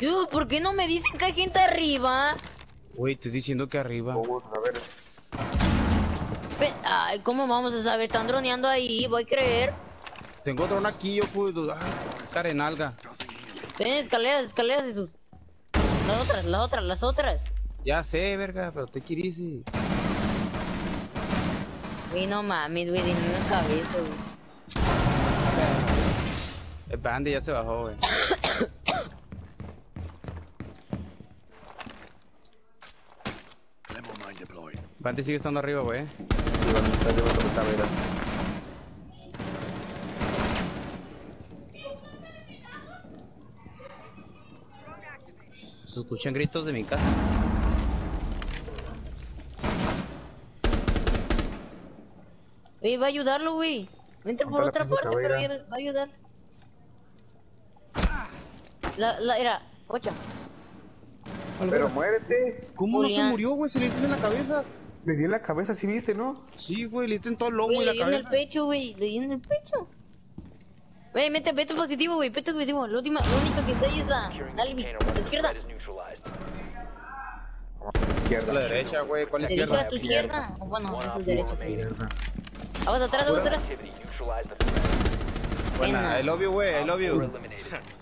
Dude, ¿por qué no me dicen que hay gente arriba? Güey, estoy diciendo que arriba. Vamos a ver. Ve- Ay, ¿cómo vamos a saber? Están droneando ahí, voy a creer. Tengo dron aquí, yo puedo. Ah, carenalga. Ven, escaleras, escaleras, Jesús. Las otras, las otras, las otras. Ya sé, verga, pero te quieres. ir. Güey, no mames, güey, dime una cabeza, güey. El Bandy ya se bajó, güey. Bandy sigue estando arriba, güey. Sí, cabera. Se escuchan gritos de mi casa. Güey, va a ayudarlo, güey. Entra por otra parte, pero va a ayudar. La, la, era, ocha. Pero muérete. ¿Cómo no se murió, güey? Se le diste en la cabeza. Le di en la cabeza, sí viste, ¿no? Sí, güey, le diste en todo el lomo y le la dio en el cabeza. pecho, güey. Le dio en el pecho. Güey, mete, vete positivo, güey. Vete positivo. La última, la única que está ahí es la, la Alibi. La izquierda. Izquierda. A la derecha, güey. ¿Cuál dije izquierda? a tu izquierda. O bueno, es derecha. Izquierda. Aguas atrás, aguas atrás. I love you, güey, I love you.